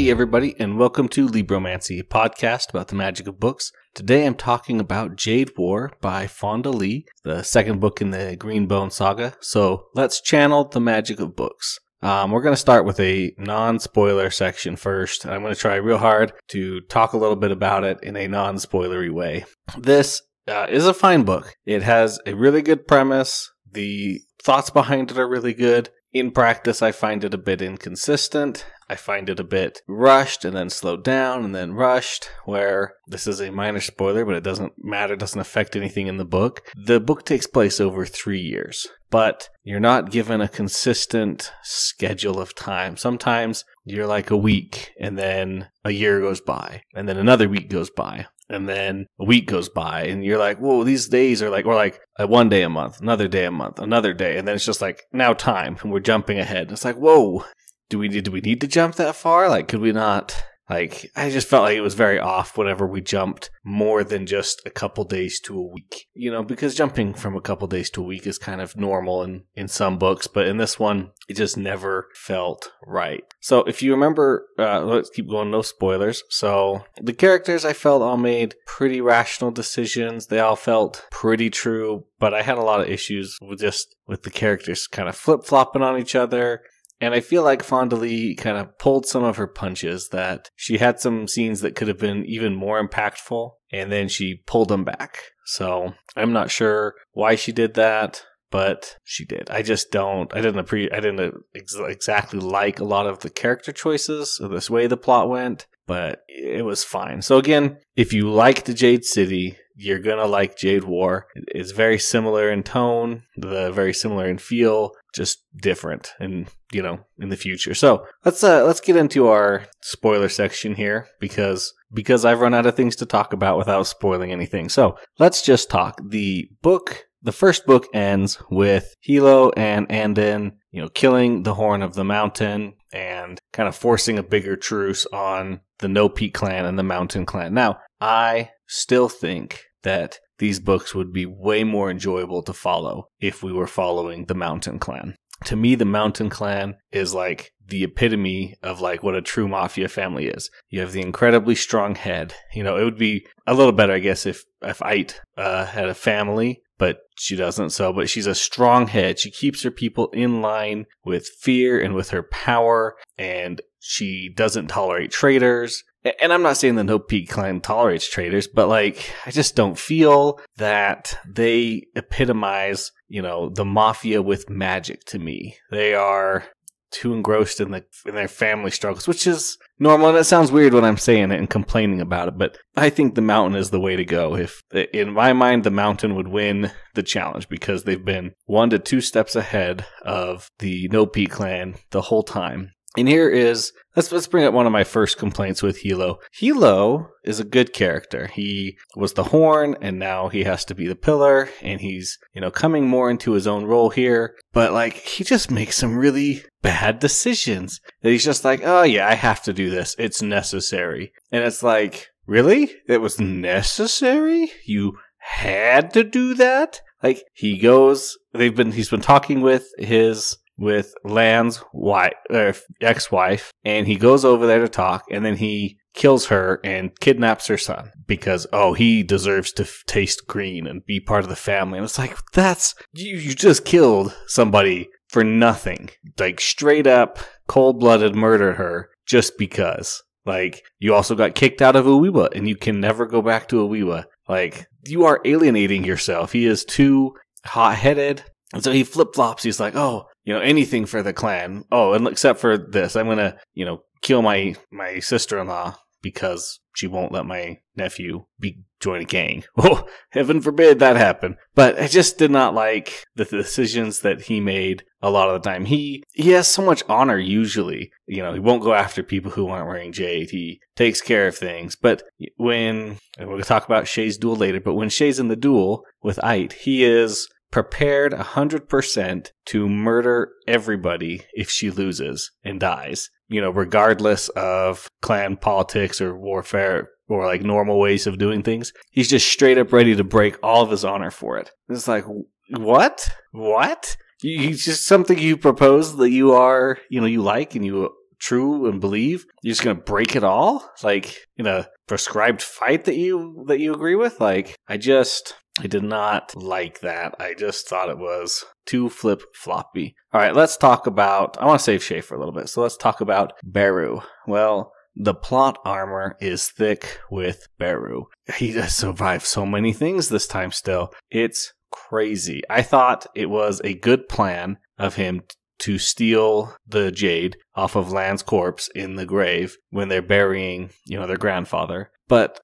Hey, everybody, and welcome to Libromancy, a podcast about the magic of books. Today I'm talking about Jade War by Fonda Lee, the second book in the Greenbone saga. So let's channel the magic of books. Um, we're going to start with a non spoiler section first. I'm going to try real hard to talk a little bit about it in a non spoilery way. This uh, is a fine book. It has a really good premise. The thoughts behind it are really good. In practice, I find it a bit inconsistent. I find it a bit rushed and then slowed down and then rushed, where this is a minor spoiler, but it doesn't matter, doesn't affect anything in the book. The book takes place over three years, but you're not given a consistent schedule of time. Sometimes you're like a week and then a year goes by and then another week goes by and then a week goes by and you're like whoa these days are like or like one day a month another day a month another day and then it's just like now time and we're jumping ahead it's like whoa do we need do we need to jump that far like could we not like I just felt like it was very off whenever we jumped more than just a couple days to a week. You know, because jumping from a couple days to a week is kind of normal in in some books, but in this one it just never felt right. So if you remember, uh, let's keep going. No spoilers. So the characters I felt all made pretty rational decisions. They all felt pretty true, but I had a lot of issues with just with the characters kind of flip flopping on each other and I feel like Fonda Lee kind of pulled some of her punches that she had some scenes that could have been even more impactful, and then she pulled them back. So I'm not sure why she did that, but she did. I just don't. I didn't appre- I didn't ex- exactly like a lot of the character choices or this way the plot went, but it was fine. So again, if you liked Jade City, you're gonna like Jade War. It's very similar in tone, the very similar in feel, just different, and you know, in the future. So let's uh, let's get into our spoiler section here because because I've run out of things to talk about without spoiling anything. So let's just talk. The book, the first book ends with Hilo and Anden, you know, killing the Horn of the Mountain and kind of forcing a bigger truce on the No Peak clan and the Mountain clan. Now, I still think that these books would be way more enjoyable to follow if we were following the Mountain Clan. To me, the Mountain Clan is like the epitome of like what a true mafia family is. You have the incredibly strong head. You know, it would be a little better, I guess, if if Ayt uh, had a family, but she doesn't. So, but she's a strong head. She keeps her people in line with fear and with her power, and she doesn't tolerate traitors. And I'm not saying the No Peak clan tolerates traitors, but like, I just don't feel that they epitomize, you know, the mafia with magic to me. They are too engrossed in the in their family struggles, which is normal. And it sounds weird when I'm saying it and complaining about it, but I think the mountain is the way to go. If in my mind, the mountain would win the challenge because they've been one to two steps ahead of the No Peak clan the whole time. And here is let's let's bring up one of my first complaints with Hilo. Hilo is a good character. He was the horn and now he has to be the pillar and he's, you know, coming more into his own role here, but like he just makes some really bad decisions. That he's just like, "Oh yeah, I have to do this. It's necessary." And it's like, "Really? It was necessary? You had to do that?" Like he goes they've been he's been talking with his with Lan's wife, uh, ex-wife, and he goes over there to talk, and then he kills her and kidnaps her son because oh he deserves to f- taste green and be part of the family. And it's like that's you, you just killed somebody for nothing, like straight up cold-blooded murdered her just because. Like you also got kicked out of Oiwa, and you can never go back to Oiwa. Like you are alienating yourself. He is too hot-headed. And so he flip flops. He's like, "Oh, you know, anything for the clan. Oh, and except for this, I'm gonna, you know, kill my my sister in law because she won't let my nephew be join a gang. Oh, heaven forbid that happen. But I just did not like the decisions that he made a lot of the time. He he has so much honor usually. You know, he won't go after people who aren't wearing jade. He takes care of things. But when we're gonna talk about Shae's duel later, but when Shae's in the duel with Ayt, he is prepared 100% to murder everybody if she loses and dies. You know, regardless of clan politics or warfare or like normal ways of doing things. He's just straight up ready to break all of his honor for it. It's like, what? What? You, just something you propose that you are, you know, you like and you true and believe, you're just gonna break it all, like in a prescribed fight that you that you agree with. Like, I just I did not like that. I just thought it was too flip floppy. All right, let's talk about. I want to save Shae for a little bit, so let's talk about Bero. Well, the plot armor is thick with Bero. He has survived so many things this time still. It's crazy. I thought it was a good plan of him to steal the jade off of Lan's corpse in the grave when they're burying, you know, their grandfather. But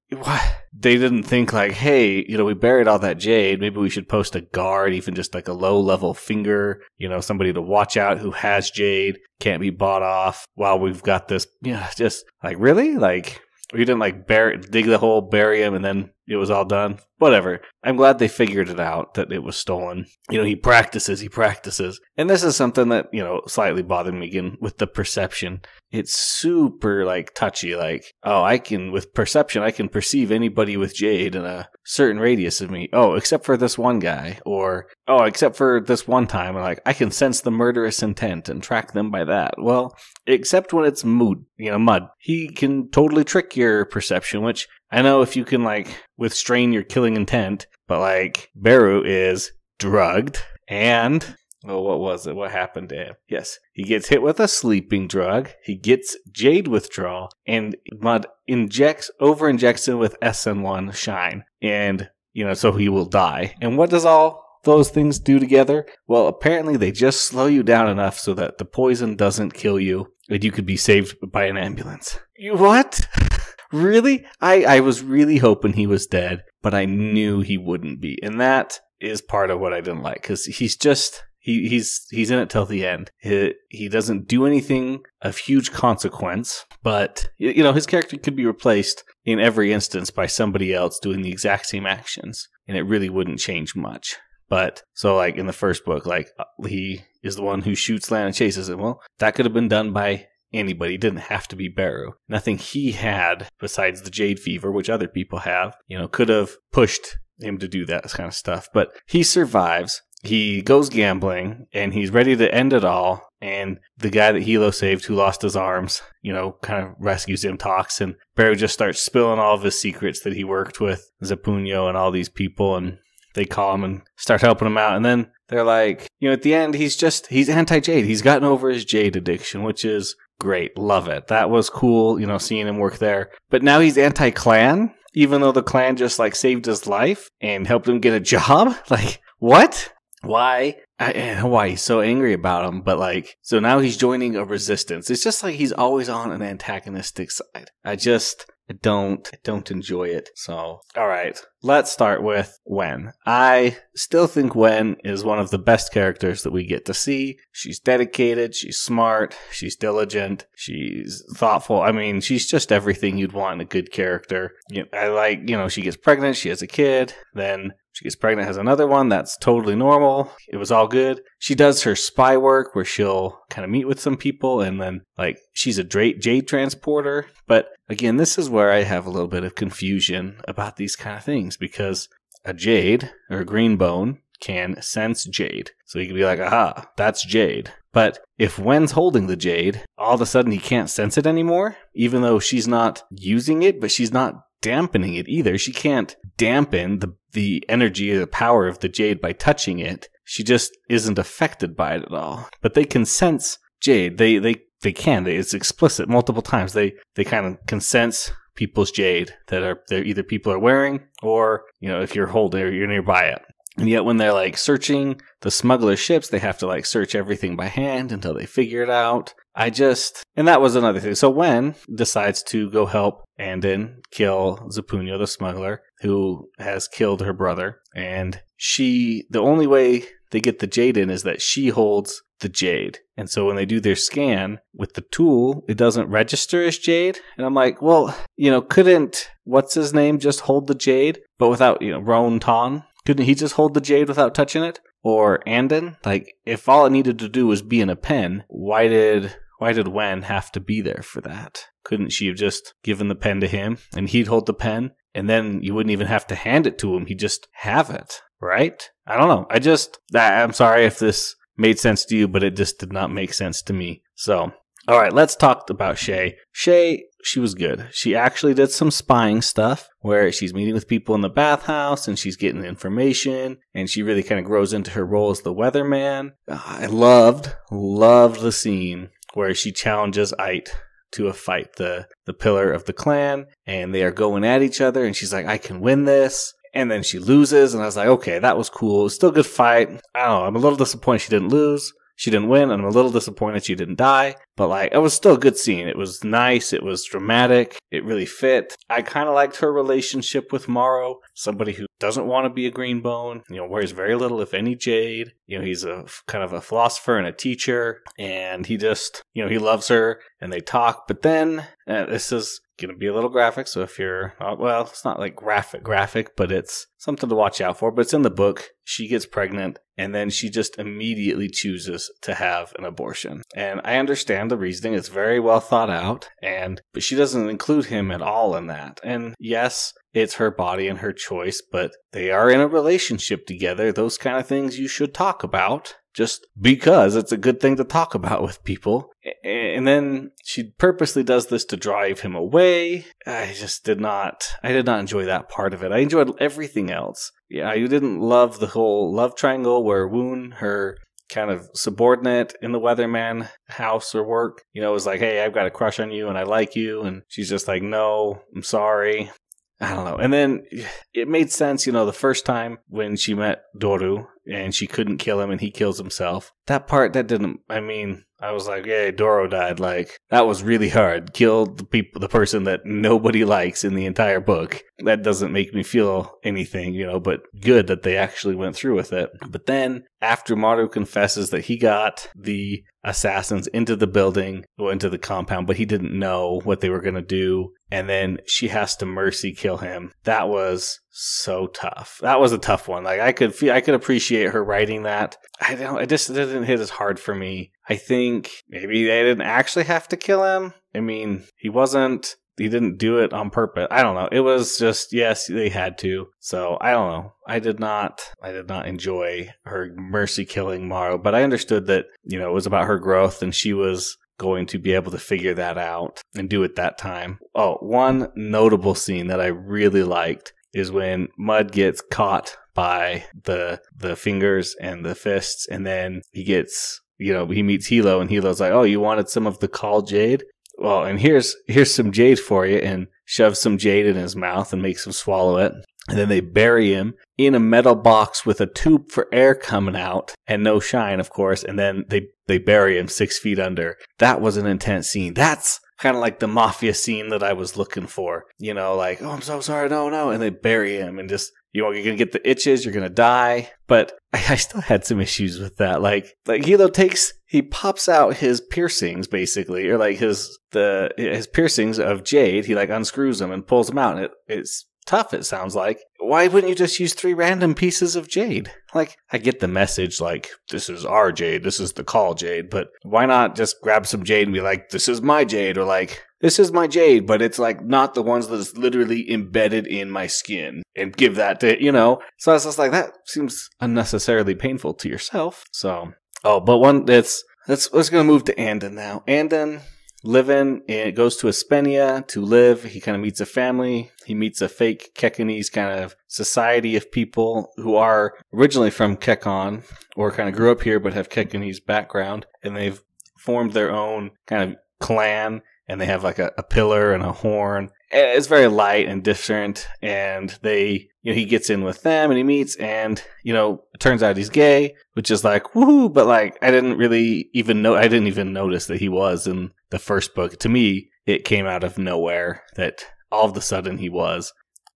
they didn't think like, hey, you know, we buried all that jade. Maybe we should post a guard, even just like a low level finger, you know, somebody to watch out who has jade, can't be bought off while we've got this. Yeah, you know, just like really, like we didn't like bury, dig the hole, bury him, and then it was all done. Whatever. I'm glad they figured it out that it was stolen. You know, he practices, he practices. And this is something that, you know, slightly bothered me again with the perception. It's super like touchy, like, oh, I can, with perception, I can perceive anybody with Jade in a certain radius of me. Oh, except for this one guy. Or, oh, except for this one time. And like, I can sense the murderous intent and track them by that. Well, except when it's mood, you know, mud. He can totally trick your perception, which I know if you can like withstrain your killing intent, but like Bero is drugged and oh, what was it? What happened to him? Yes, he gets hit with a sleeping drug. He gets jade withdrawal, and Mudt injects over injects him with SN1 shine, and you know, so he will die. And what does all those things do together? Well, apparently they just slow you down enough so that the poison doesn't kill you, and you could be saved by an ambulance. You what? really? I, I was really hoping he was dead, but I knew he wouldn't be. And that is part of what I didn't like because he's just. He, he's he's in it till the end. He, he doesn't do anything of huge consequence, but you know his character could be replaced in every instance by somebody else doing the exact same actions, and it really wouldn't change much. But so like in the first book, like uh, he is the one who shoots Lan and chases him. Well, that could have been done by anybody. It didn't have to be Bero. Nothing he had besides the Jade Fever, which other people have, you know, could have pushed him to do that kind of stuff. But he survives. He goes gambling and he's ready to end it all. And the guy that Hilo saved, who lost his arms, you know, kind of rescues him, talks, and Bero just starts spilling all of his secrets that he worked with Zapunyo and all these people. And they call him and start helping him out. And then they're like, you know, at the end, he's just, he's anti Jade. He's gotten over his Jade addiction, which is great. Love it. That was cool, you know, seeing him work there. But now he's anti clan, even though the clan just like saved his life and helped him get a job. Like, what? Why? I, eh, why he's so angry about him, but like, so now he's joining a resistance. It's just like he's always on an antagonistic side. I just, don't don't enjoy it. So, all right. Let's start with Wen. I still think Wen is one of the best characters that we get to see. She's dedicated, she's smart, she's diligent, she's thoughtful. I mean, she's just everything you'd want in a good character. You know, I like, you know, she gets pregnant, she has a kid, then she gets pregnant, has another one. That's totally normal. It was all good. She does her spy work where she'll kind of meet with some people and then, like, she's a jade transporter. But again, this is where I have a little bit of confusion about these kind of things because a jade or a green bone can sense jade. So he can be like, aha, that's jade. But if Wen's holding the jade, all of a sudden he can't sense it anymore, even though she's not using it, but she's not dampening it either. She can't dampen the the energy or the power of the jade by touching it. She just isn't affected by it at all. But they can sense jade. They they they can. It's explicit multiple times. They they kind of can sense people's jade that are either people are wearing or you know if you're holding or you're nearby it. And yet when they're like searching the smuggler ships, they have to like search everything by hand until they figure it out. I just, and that was another thing. So Wen decides to go help Anden kill Zapunyo, the smuggler, who has killed her brother. And she, the only way they get the jade in is that she holds the jade. And so when they do their scan with the tool, it doesn't register as jade. And I'm like, well, you know, couldn't, what's his name, just hold the jade, but without, you know, Roan Ton? Couldn't he just hold the jade without touching it? Or Anden? Like, if all it needed to do was be in a pen, why did why did Wen have to be there for that? Couldn't she have just given the pen to him and he'd hold the pen and then you wouldn't even have to hand it to him. He'd just have it, right? I don't know. I just, I'm sorry if this made sense to you, but it just did not make sense to me. So, All right, let's talk about Shae. Shae, she was good. She actually did some spying stuff where she's meeting with people in the bathhouse and she's getting information and she really kind of grows into her role as the weatherman. Ah, I loved, loved the scene where she challenges Ayt to a fight, the the pillar of the clan, and they are going at each other and she's like, I can win this. And then she loses, and I was like, okay, that was cool. It was still a good fight. I don't know. I'm a little disappointed she didn't lose. She didn't win, and I'm a little disappointed she didn't die. But like, it was still a good scene. It was nice. It was dramatic. It really fit. I kind of liked her relationship with Maro, somebody who doesn't want to be a greenbone. You know, wears very little, if any, jade. You know, he's a kind of a philosopher and a teacher, and he just, you know, he loves her, and they talk. But then uh, this is going to be a little graphic. So if you're, uh, well, it's not like graphic, graphic, but it's something to watch out for. But it's in the book. She gets pregnant and then she just immediately chooses to have an abortion. And I understand the reasoning. It's very well thought out. And, but she doesn't include him at all in that. And yes, it's her body and her choice, but they are in a relationship together. Those kind of things you should talk about just because it's a good thing to talk about with people. And then she purposely does this to drive him away. I just did not, I did not enjoy that part of it. I enjoyed everything else. Yeah, I didn't love the whole love triangle where Woon, her kind of subordinate in the weatherman house or work, you know, was like, hey, I've got a crush on you and I like you. And she's just like, no, I'm sorry. I don't know. And then it made sense, you know, the first time when she met Doru and she couldn't kill him and he kills himself. That part, that didn't, I mean, I was like, yeah, Doru died. Like, that was really hard. Killed the people, the person that nobody likes in the entire book. That doesn't make me feel anything, you know, but good that they actually went through with it. But then, after Maru confesses that he got the assassins into the building or into the compound, but he didn't know what they were going to do. And then she has to mercy kill him. That was so tough. That was a tough one. Like I could feel, I could appreciate her writing that. I don't, it just didn't hit as hard for me. I think maybe they didn't actually have to kill him. I mean, he wasn't, he didn't do it on purpose. I don't know. It was just, yes, they had to. So I don't know. I did not, I did not enjoy her mercy killing Maro, but I understood that, you know, it was about her growth and she was going to be able to figure that out and do it that time. Oh, one notable scene that I really liked is when Mudt gets caught by the the fingers and the fists, and then he gets you know he meets Hilo, and Hilo's like, "Oh, you wanted some of the Kaul jade? Well, and here's here's some jade for you," and shoves some jade in his mouth and makes him swallow it. And then they bury him in a metal box with a tube for air coming out and no shine, of course. And then they, they bury him six feet under. That was an intense scene. That's kind of like the mafia scene that I was looking for. You know, like, oh, I'm so sorry. No, no. And they bury him and just, you know, you're going to get the itches. You're going to die. But I, I still had some issues with that. Like, like Hilo takes, he pops out his piercings basically, or like his, the, his piercings of jade. He like unscrews them and pulls them out. And it, it's tough, it sounds like. Why wouldn't you just use three random pieces of jade? Like, I get the message, like, this is our jade, this is the Kaul jade, but why not just grab some jade and be like, this is my jade, or like, this is my jade, but it's like not the ones that is literally embedded in my skin and give that to, you know? So I was just like, that seems unnecessarily painful to yourself. So, oh, but one that's, let's, let's gonna move to Anden now. Anden, living and goes to Espenia to live. He kind of meets a family. He meets a fake Kekonese kind of society of people who are originally from Kekon or kind of grew up here but have Kekonese background. And they've formed their own kind of clan and they have like a, a pillar and a horn. It's very light and different. And they, you know, he gets in with them and he meets and, you know, it turns out he's gay, which is like, woohoo. But like, I didn't really even know, I didn't even notice that he was in the first book. To me, it came out of nowhere that all of a sudden he was.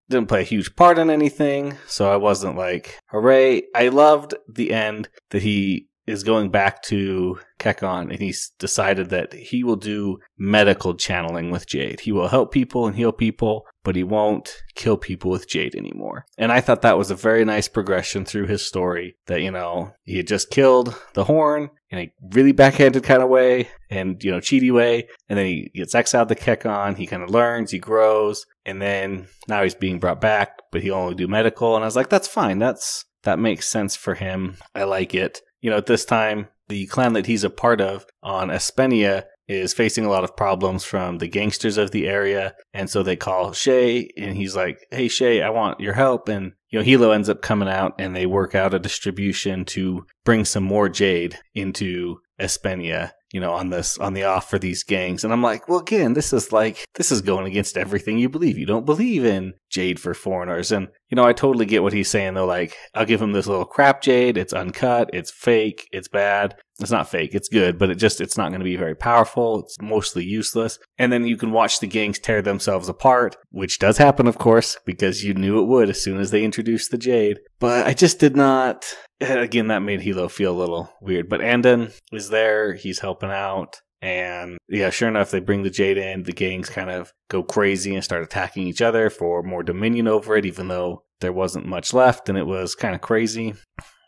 Didn't play a huge part in anything, so I wasn't like, hooray. I loved the end that he is going back to Kekon and he's decided that he will do medical channeling with Jade. He will help people and heal people, but he won't kill people with Jade anymore. And I thought that was a very nice progression through his story that, you know, he had just killed the horn in a really backhanded kind of way and, you know, cheaty way. And then he gets exiled to Kekon. He kind of learns, he grows, and then now he's being brought back, but he'll only do medical. And I was like, that's fine. That's, that makes sense for him. I like it you know, at this time, the clan that he's a part of on Espenia is facing a lot of problems from the gangsters of the area. And so they call Shae and he's like, Hey, Shae, I want your help. And, Hilo ends up coming out and they work out a distribution to bring some more jade into Espenia you know, on this, on the off for these gangs. And I'm like, well, again, this is like, this is going against everything you believe. You don't believe in jade for foreigners. And, you know, I totally get what he's saying though. Like, I'll give him this little crap jade. It's uncut. It's fake. It's bad. It's not fake. It's good, but it just, it's not going to be very powerful. It's mostly useless. And then you can watch the gangs tear themselves apart, which does happen, of course, because you knew it would as soon as they introduced the jade. But I just did not, eh, again, that made Hilo feel a little weird. But Anden is there. He's helping out. And yeah, sure enough, they bring the Jade in. The gangs kind of go crazy and start attacking each other for more dominion over it, even though there wasn't much left and it was kind of crazy.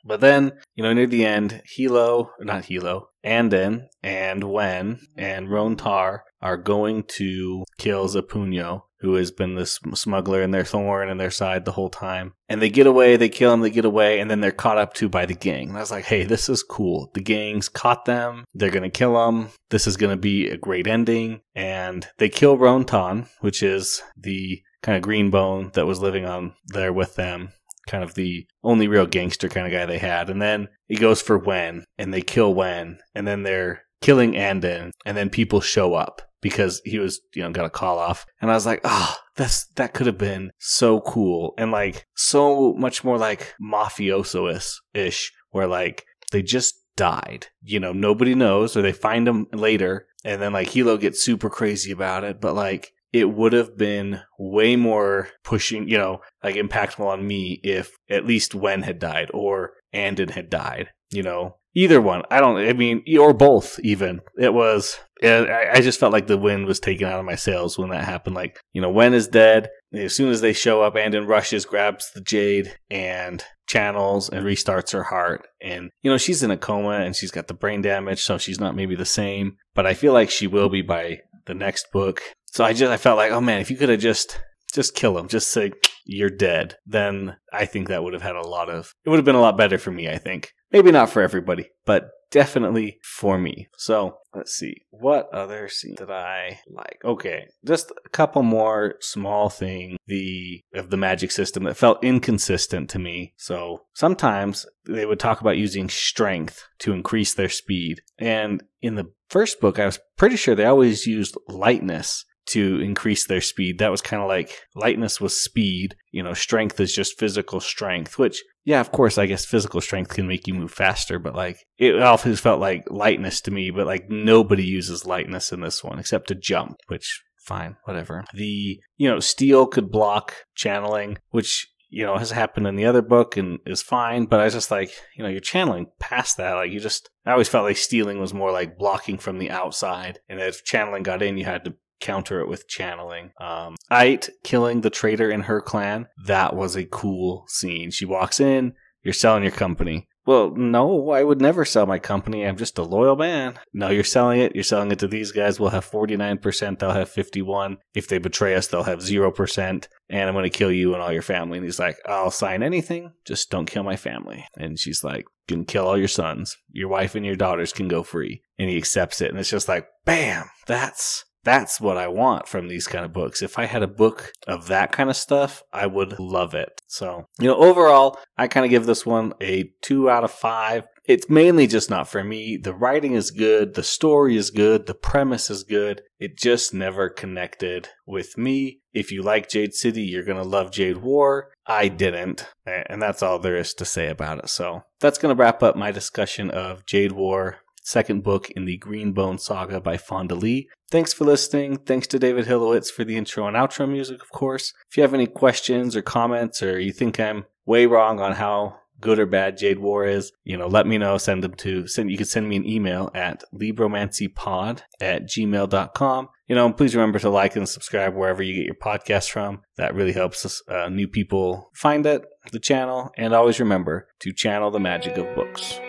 But then, you know, near the end, Hilo, not Hilo, Anden and Wen and Rontar are going to kill Zapunyo who has been this smuggler and their thorn in their side the whole time. And they get away, they kill him, they get away, and then they're caught up to by the gang. And I was like, hey, this is cool. The gang's caught them. They're going to kill them. This is going to be a great ending. And they kill Rontan, which is the kind of green bone that was living on there with them. Kind of the only real gangster kind of guy they had. And then he goes for Wen, and they kill Wen. And then they're killing Anden, and then people show up because he was, you know, got a call off. And I was like, oh, that's, that could have been so cool. And like so much more like mafioso ish, where like they just died. You know, nobody knows or they find them later. And then like Hilo gets super crazy about it. But like, it would have been way more pushing, you know, like impactful on me if at least Wen had died or Anden had died, you know, either one. I don't. I mean, or both. Even it was. I just felt like the wind was taken out of my sails when that happened. Like you know, Wen is dead. As soon as they show up, Anden rushes, grabs the jade, and channels and restarts her heart. And you know, she's in a coma and she's got the brain damage, so she's not maybe the same. But I feel like she will be by the next book. So I just I felt like, oh man, if you could have just just kill him, just say you're dead, then I think that would have had a lot of it would have been a lot better for me, I think. Maybe not for everybody, but definitely for me. So let's see. What other scene did I like? Okay. Just a couple more small things the of the magic system that felt inconsistent to me. So sometimes they would talk about using strength to increase their speed. And in the first book, I was pretty sure they always used lightness to increase their speed. That was kind of like lightness was speed, you know, strength is just physical strength, which, yeah, of course, I guess physical strength can make you move faster, but like it always felt like lightness to me, but like nobody uses lightness in this one except to jump, which fine, whatever. The, you know, steel could block channeling, which you know, has happened in the other book and is fine, but I was just like, you know, you're channeling past that. Like, you just, I always felt like stealing was more like blocking from the outside. And if channeling got in, you had to counter it with channeling. Um, Ayt killing the traitor in her clan, that was a cool scene. She walks in, you're selling your company. Well, no, I would never sell my company. I'm just a loyal man. No, you're selling it. You're selling it to these guys. We'll have 49%. They'll have 51. If they betray us, they'll have 0%. And I'm going to kill you and all your family. And he's like, I'll sign anything. Just don't kill my family. And she's like, you can kill all your sons. Your wife and your daughters can go free. And he accepts it. And it's just like, bam, that's that's what I want from these kind of books. If I had a book of that kind of stuff, I would love it. So, you know, overall, I kind of give this one a two out of five. It's mainly just not for me. The writing is good. The story is good. The premise is good. It just never connected with me. If you like Jade City, you're going to love Jade War. I didn't. And that's all there is to say about it. So that's going to wrap up my discussion of Jade War second book in the Greenbone Saga by Fonda Lee. Thanks for listening. Thanks to David Hilowitz for the intro and outro music, of course. If you have any questions or comments, or you think I'm way wrong on how good or bad Jade War is, you know, let me know. Send them to send. You can send me an email at libromancypod at gmail.com. You know, please remember to like and subscribe wherever you get your podcast from. That really helps us, uh, new people find it, the channel, and always remember to channel the magic of books.